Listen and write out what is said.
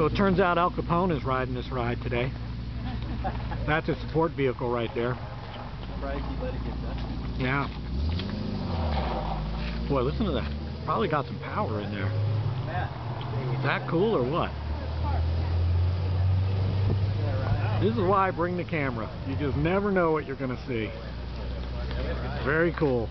So it turns out Al Capone is riding this ride today. That's a support vehicle right there. Yeah. Boy, listen to that. Probably got some power in there. Is that cool or what? This is why I bring the camera. You just never know what you're going to see. Very cool.